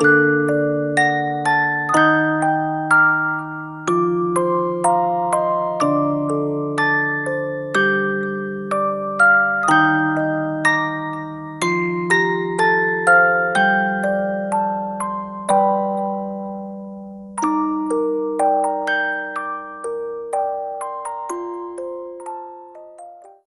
Música